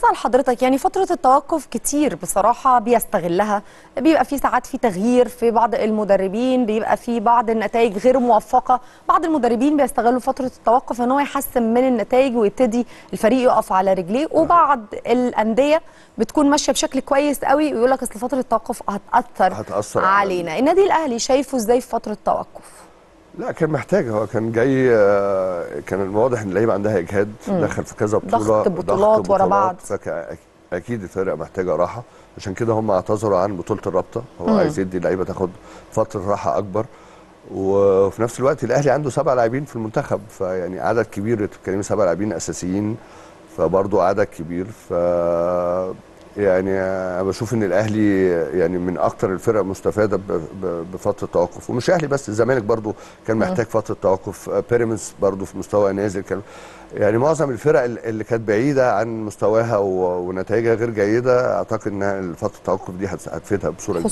اسال حضرتك يعني فترة التوقف كتير بصراحة بيستغلها. بيبقى في ساعات في تغيير في بعض المدربين بيبقى في بعض النتائج غير موفقة. بعض المدربين بيستغلوا فترة التوقف إن هو يحسن من النتائج ويبتدي الفريق يقف على رجليه. وبعض الأندية بتكون ماشية بشكل كويس قوي ويقول لك أصل فترة التوقف هتأثر هتأثر على- علينا. النادي الأهلي شايفه إزاي في فترة التوقف؟ لا كان محتاج. هو كان جاي آه، كان واضح إن اللعيبة عندها إجهاد دخل في كذا بطولة ضغط بطولات ورا بعض. فاكيد الفرقة محتاجة راحة. عشان كده هم اعتذروا عن بطولة الرابطة. هو عايز يدي اللعيبة تاخد فترة راحة أكبر. وفي نفس الوقت الأهلي عنده سبع لاعبين في المنتخب فيعني عدد كبير. بتتكلمي سبع لاعبين أساسيين فبرضه عدد كبير. ف يعني بشوف إن الأهلي يعني من أكتر الفرق مستفادة بفترة توقف. ومش أهلي بس الزمالك برضو كان محتاج فترة توقف. بيراميدز برضو في مستوى نازل. كان يعني معظم الفرق ال- اللي كانت بعيدة عن مستواها ونتائجها غير جيدة أعتقد ان فتره التوقف دي هتفيدها بصورة كبيرة.